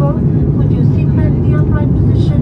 Would you sit back in the upright position?